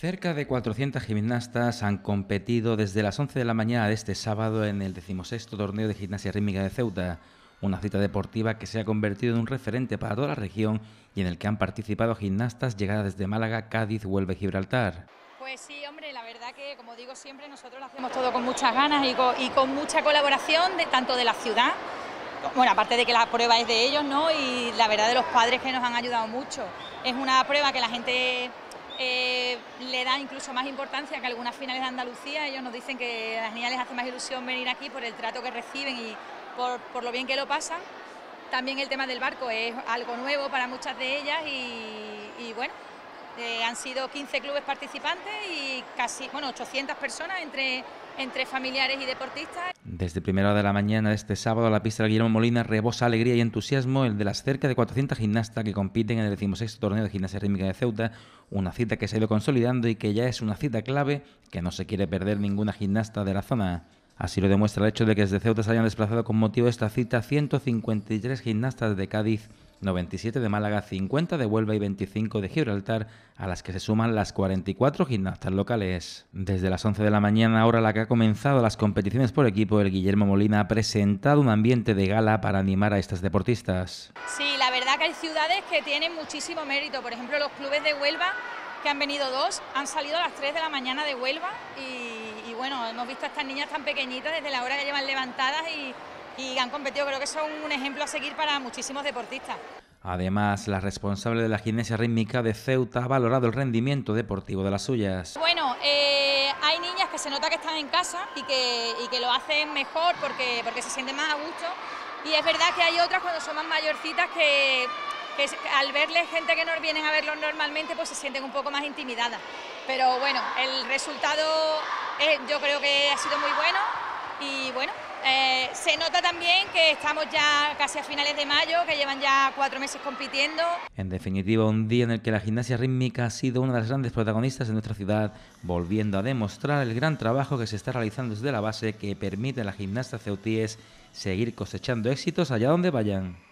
Cerca de 400 gimnastas han competido desde las 11 de la mañana de este sábado en el decimosexto torneo de gimnasia rítmica de Ceuta, una cita deportiva que se ha convertido en un referente para toda la región y en el que han participado gimnastas llegadas desde Málaga, Cádiz, Huelva y Gibraltar. Pues sí, hombre, la verdad que, como digo siempre, nosotros lo hacemos todo con muchas ganas y con, mucha colaboración, de, tanto de la ciudad, bueno, aparte de que la prueba es de ellos, ¿no? Y la verdad de los padres que nos han ayudado mucho. Es una prueba que la gente eh, le da incluso más importancia que algunas finales de Andalucía. Ellos nos dicen que a las niñas les hace más ilusión venir aquí por el trato que reciben y por, lo bien que lo pasan. También el tema del barco es algo nuevo para muchas de ellas y, bueno, eh, han sido 15 clubes participantes y casi, bueno, 800 personas entre entre familiares y deportistas. Desde primera hora de la mañana de este sábado, la pista de Guillermo Molina rebosa alegría y entusiasmo el de las cerca de 400 gimnastas que compiten en el decimosexto torneo de gimnasia rítmica de Ceuta, una cita que se ha ido consolidando y que ya es una cita clave que no se quiere perder ninguna gimnasta de la zona. Así lo demuestra el hecho de que desde Ceuta se hayan desplazado con motivo de esta cita 153 gimnastas de Cádiz 97 de Málaga, 50 de Huelva y 25 de Gibraltar, a las que se suman las 44 gimnastas locales. Desde las 11 de la mañana, ahora la que ha comenzado las competiciones por equipo, el Guillermo Molina ha presentado un ambiente de gala para animar a estas deportistas. Sí, la verdad que hay ciudades que tienen muchísimo mérito, por ejemplo los clubes de Huelva, que han venido dos, han salido a las 3 de la mañana de Huelva y, y bueno, hemos visto a estas niñas tan pequeñitas desde la hora que llevan levantadas y y han competido. Creo que son un ejemplo a seguir para muchísimos deportistas. Además, la responsable de la gimnasia rítmica de Ceuta ha valorado el rendimiento deportivo de las suyas. Bueno, eh, hay niñas que se nota que están en casa y que, y que lo hacen mejor porque, porque se sienten más a gusto. Y es verdad que hay otras cuando son más mayorcitas que, que al verles gente que no vienen a verlos normalmente pues se sienten un poco más intimidadas. Pero bueno, el resultado eh, yo creo que ha sido muy bueno y bueno, eh, se nota también que estamos ya casi a finales de mayo, que llevan ya cuatro meses compitiendo. En definitiva, un día en el que la gimnasia rítmica ha sido una de las grandes protagonistas de nuestra ciudad, volviendo a demostrar el gran trabajo que se está realizando desde la base que permite a la gimnasta ceutíes seguir cosechando éxitos allá donde vayan.